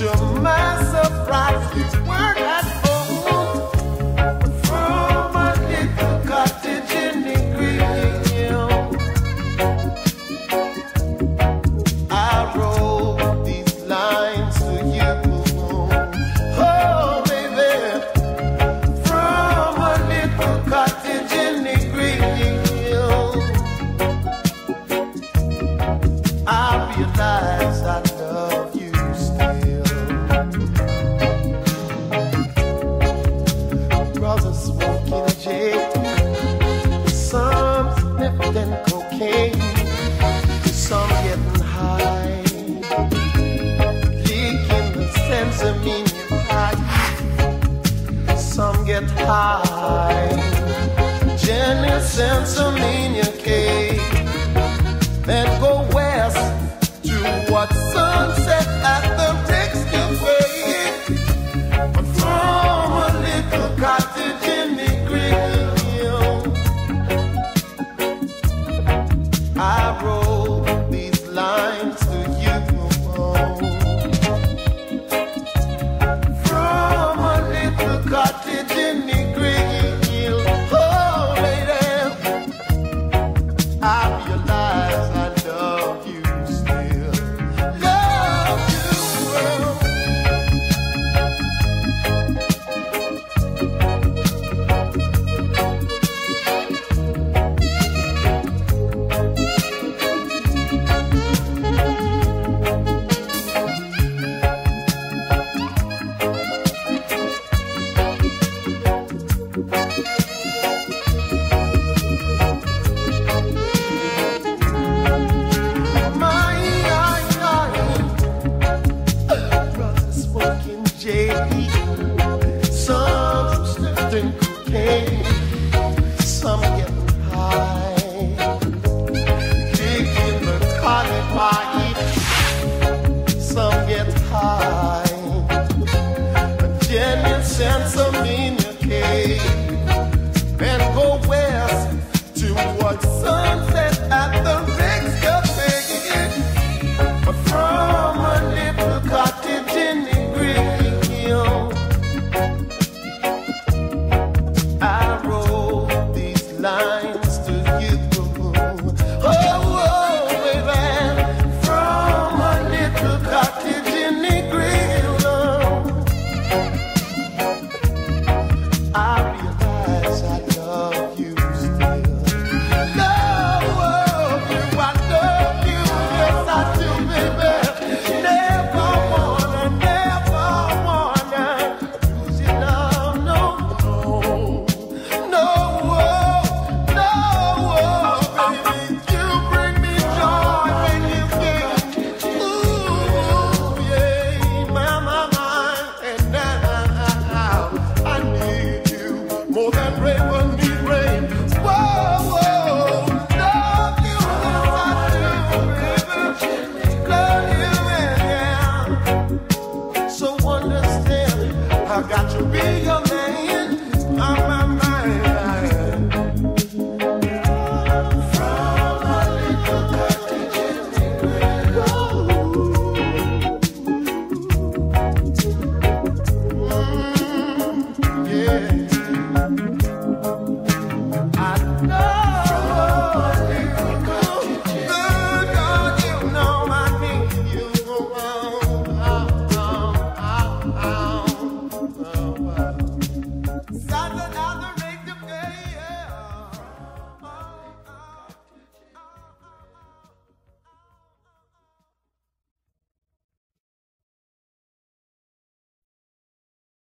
Georgia. High. Jenny Sensimania J. Cocaine.